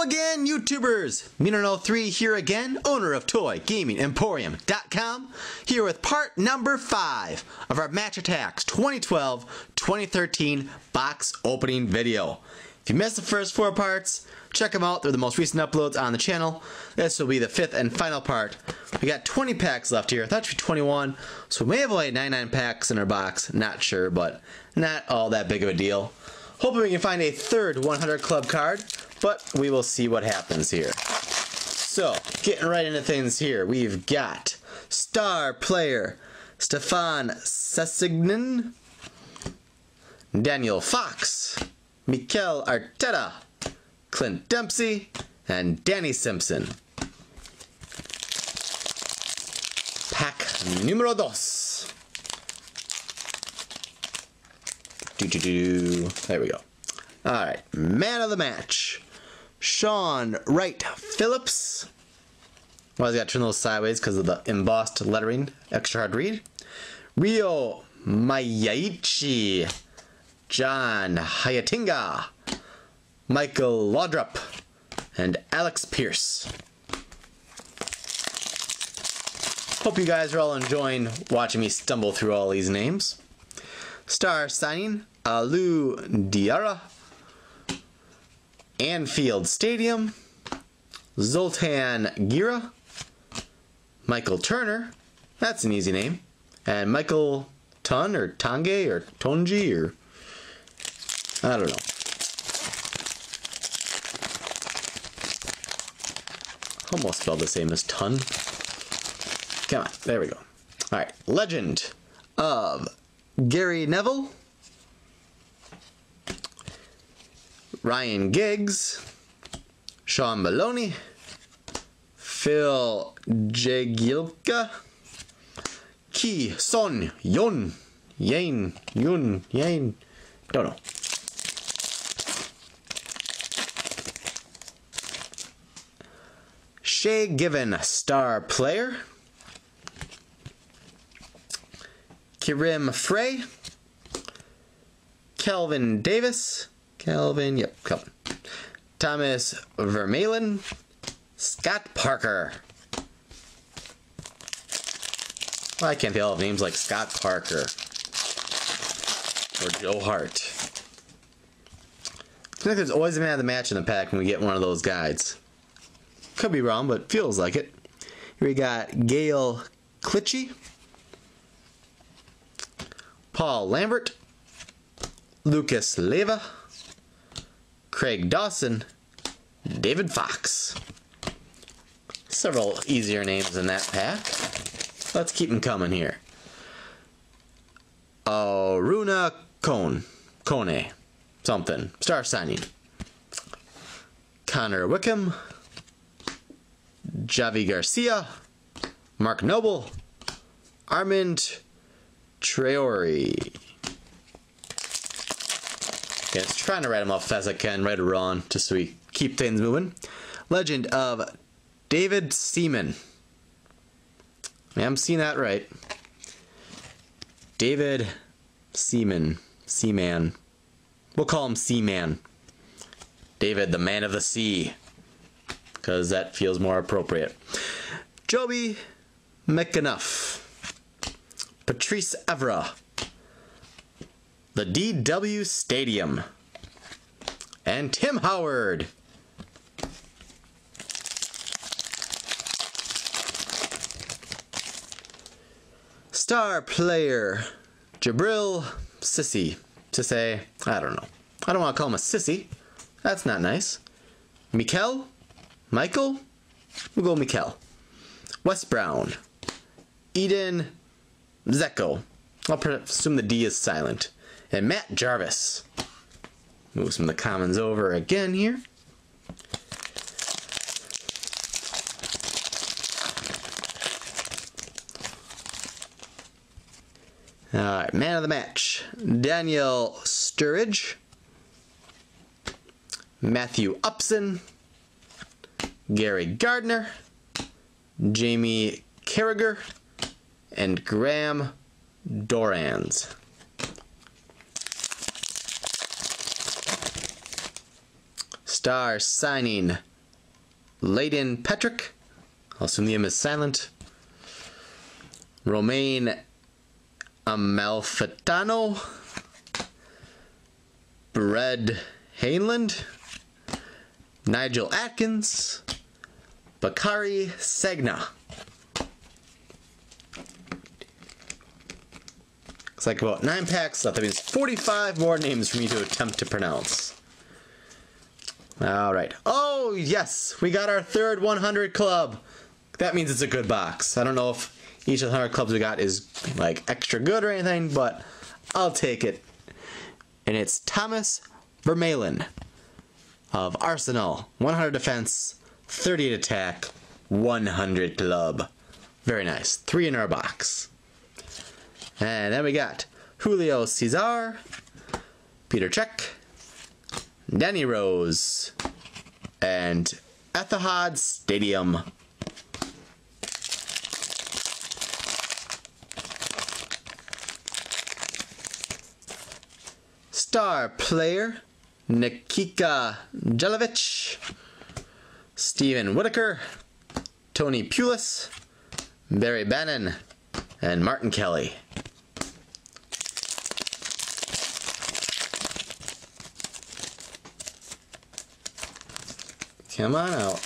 Again, YouTubers! Mino03 here again, owner of ToyGamingEmporium.com, here with part number 5 of our Match Attax 2012-2013 box opening video. If you missed the first four parts, check them out. They're the most recent uploads on the channel. This will be the fifth and final part. We got 20 packs left here. I thought it should be 21, so we may have only 99 packs in our box. Not sure, but not all that big of a deal. Hoping we can find a third 100 Club card, but we will see what happens here. So, getting right into things here, we've got star player Stefan Sessegnon, Daniel Fox, Mikel Arteta, Clint Dempsey, and Danny Simpson. Pack numero dos. Do, do, do. There we go. All right, man of the match, Shaun Wright Phillips. I got to turn those sideways because of the embossed lettering. Extra hard to read. Rio Mayaichi, John Heitinga, Michael Laudrup, and Alex Pearce. Hope you guys are all enjoying watching me stumble through all these names. Star signing Alou Diarra, Anfield Stadium, Zoltan Gera, Michael Turner, that's an easy name, and Michael Tun or Tange or Tonji or I don't know. Almost spelled the same as Tun. Come on, there we go. All right, Legend of Gary Neville, Ryan Giggs, Sean Maloney, Phil Jagielka, Ki Son Yun, Yain, Yun, Yain, don't know. Shay Given, star player. Kirim Frey. Kelvin Davis. Kelvin, yep, Kelvin. Thomas Vermaelen. Scott Parker. Well, I can't think of names like Scott Parker or Joe Hart. I like there's always a man of the match in the pack when we get one of those guides. Could be wrong, but feels like it. Here we got Gail Klitschy, Paul Lambert, Lucas Leiva, Craig Dawson, David Fox. Several easier names in that pack. Let's keep them coming here. Arouna Kone. Kone. Something. Star signing. Connor Wickham. Javi Garcia. Mark Noble. Armand Traore. Okay, just trying to write them off as I can, right or wrong, just so we keep things moving. Legend of David Seaman. I'm seeing that right. David Seaman. Seaman. We'll call him Seaman. David, the man of the sea. Because that feels more appropriate. Jobi McAnuff. Patrice Evra. The DW Stadium. And Tim Howard. Star player Jabril Sissy. To say, I don't know. I don't want to call him a sissy. That's not nice. Mikel? Michael? We'll go Mikel. Wes Brown. Eden Zeko. I'll assume the D is silent. And Matt Jarvis. Move some of the commons over again here. Alright, man of the match. Daniel Sturridge. Matthew Upson. Gary Gardner. Jamie Carragher. And Graham Dorrans. Star signing Layden Patrick. I'll assume the M is silent. Romain Amalfitano. Brad Hainland. Nigel Atkins. Bacary Segna. It's like about nine packs left. That means 45 more names for me to attempt to pronounce. All right. Oh, yes. We got our third 100 club. That means it's a good box. I don't know if each of the 100 clubs we got is like extra good or anything, but I'll take it. And it's Thomas Vermaelen of Arsenal. 100 defense, 38 attack, 100 club. Very nice. Three in our box. And then we got Julio Cesar, Peter Cech, Danny Rose, and Etihad Stadium. Star player Nikita Jelavic, Steven Whittaker, Tony Pulis, Barry Bannon, and Martin Kelly. Come on out.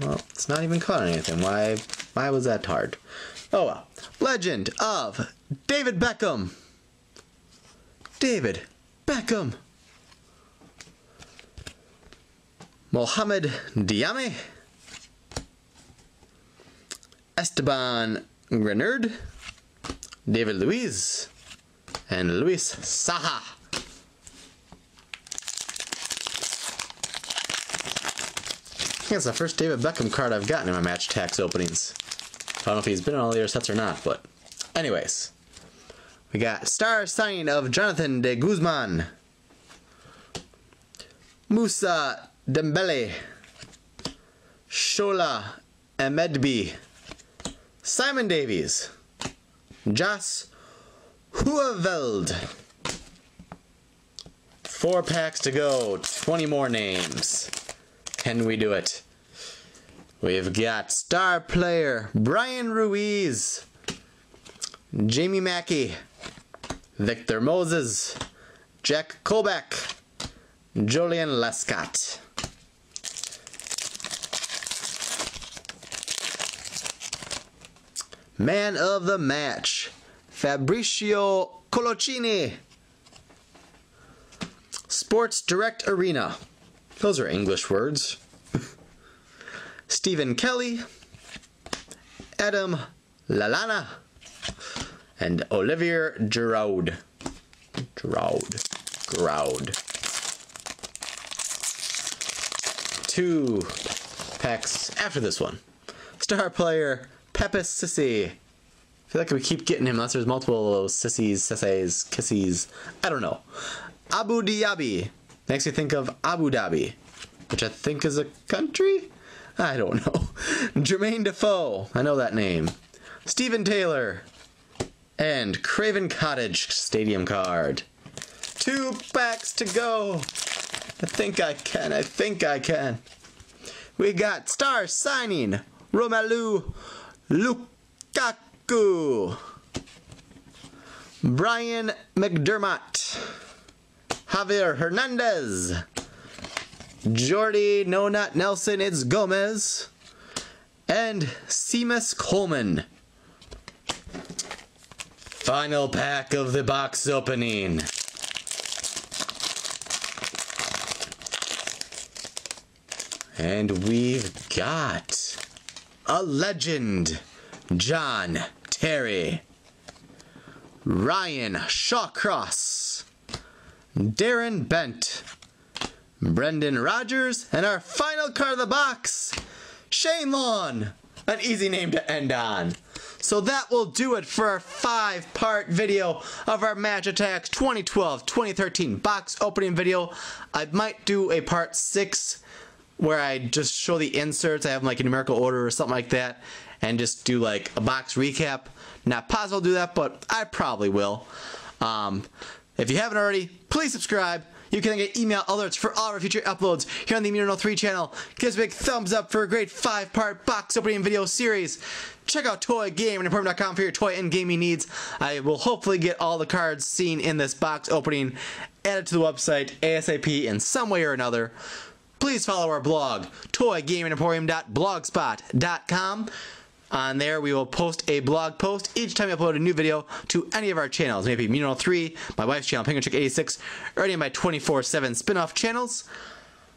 Well, it's not even caught anything. Why why was that hard? Oh well. Legend of David Beckham. David Beckham. Mohamed Diame. Esteban Grenard. David Luiz. And Luis Saha. Think it's the first David Beckham card I've gotten in my Match Attax openings. I don't know if he's been in all the other sets or not, but anyways. We got star sign of Jonathan de Guzman. Mousa Dembele. Shola Ahmedbi. Simon Davies. Jas Huaveld. Four packs to go, 20 more names. Can we do it? We've got star player Bryan Ruiz, Jamie Mackie, Victor Moses, Jack Kobach, Julian Lescott. Man of the match, Fabricio Coloccini. Sports Direct Arena. Those are English words. Stephen Kelly, Adam Lallana, and Olivier Giroud. Giroud. Giroud. Two packs after this one. Star player Pepis Cissé. I feel like we keep getting him unless there's multiple of those sissies, sissies, kissies. I don't know. Abu Dhabi. Makes me think of Abu Dhabi, which I think is a country? I don't know. Jermaine Defoe. I know that name. Stephen Taylor. And Craven Cottage Stadium card. Two packs to go. I think I can. I think I can. We got star signing Romelu Lukaku. Brian McDermott. Javier Hernandez. Jordi No Not Nelson, it's Gomez. And Seamus Coleman. Final pack of the box opening. And we've got a legend, John Terry, Ryan Shawcross, Darren Bent, Brendan Rodgers, and our final card of the box, Shane Long. An easy name to end on. So that will do it for our five part video of our Match Attax 2012 2013 box opening video. I might do a part six where I just show the inserts. I have them like in numerical order or something like that and just do like a box recap. Not positive I'll do that, but I probably will. Um, if you haven't already, please subscribe. You can get email alerts for all our future uploads here on the Immuno 3 channel. Give us a big thumbs up for a great five part box opening video series. Check out toygamingemporium.com for your toy and gaming needs. I will hopefully get all the cards seen in this box opening added to the website ASAP in some way or another. Please follow our blog, toygamingemporium.blogspot.com. On there, we will post a blog post each time we upload a new video to any of our channels, maybe Muno 3, my wife's channel, Penguin Chick 86, or any of my 24 7 spin off channels.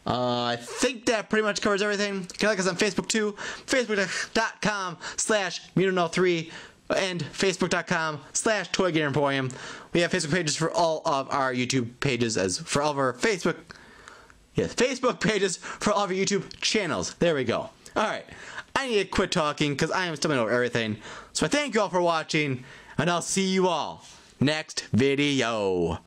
Uh, I think that pretty much covers everything. You can like us on Facebook too, facebook.com slash menoknow3 and facebook.com slash Toy Game Emporium. We have Facebook pages for all of our YouTube pages as for all of our Facebook Yes, Facebook pages for all of our YouTube channels. There we go. Alright, I need to quit talking because I am stumbling over everything. So I thank you all for watching, and I'll see you all next video.